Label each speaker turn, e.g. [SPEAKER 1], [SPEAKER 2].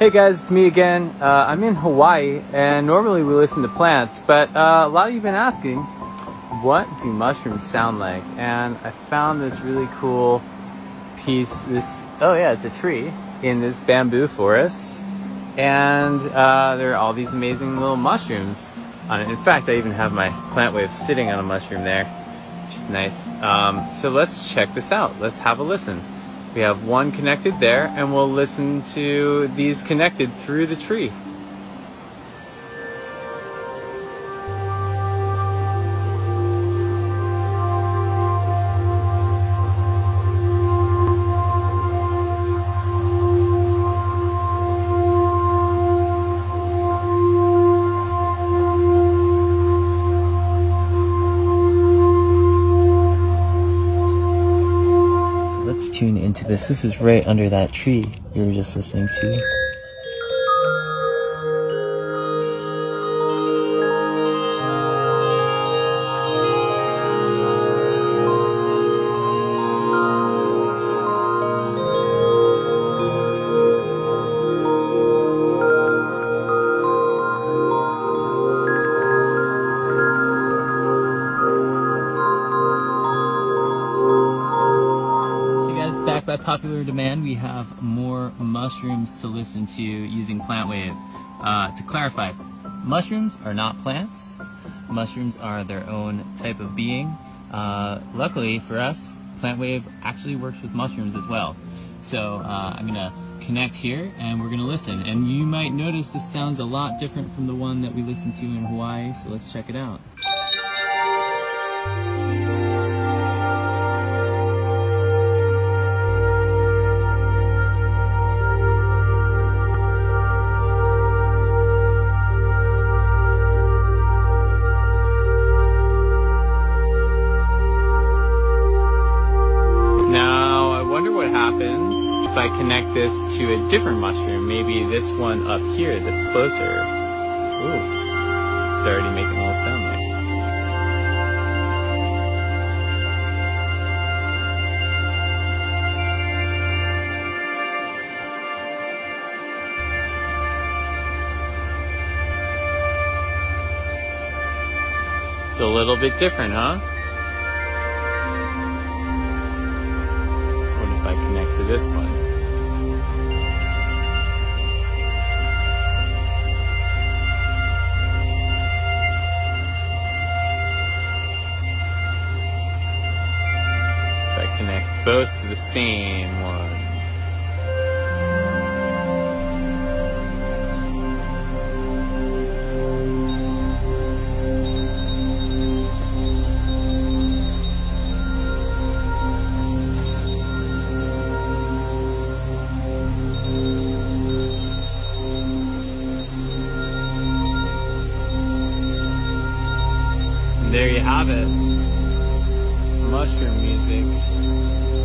[SPEAKER 1] Hey guys, it's me again. Uh, I'm in Hawaii, and normally we listen to plants, but uh, a lot of you have been asking, what do mushrooms sound like? And I found this really cool piece. This oh yeah, it's a tree in this bamboo forest, and uh, there are all these amazing little mushrooms on it. In fact, I even have my PlantWave sitting on a mushroom there, which is nice. Um, so let's check this out. Let's have a listen. We have one connected there, and we'll listen to these connected through the tree. Let's tune into this. This is right under that tree you were just listening to. By popular demand, we have more mushrooms to listen to using PlantWave. Uh, to clarify, mushrooms are not plants. Mushrooms are their own type of being. Uh, luckily for us, PlantWave actually works with mushrooms as well. So uh, I'm gonna connect here and we're gonna listen. And you might notice this sounds a lot different from the one that we listened to in Hawaii. So let's check it out. If I connect this to a different mushroom. Maybe this one up here that's closer. Ooh, it's already making a little sound there. It's a little bit different, huh? What if I connect to this one? Both the same one. And there you have it. Mushroom music.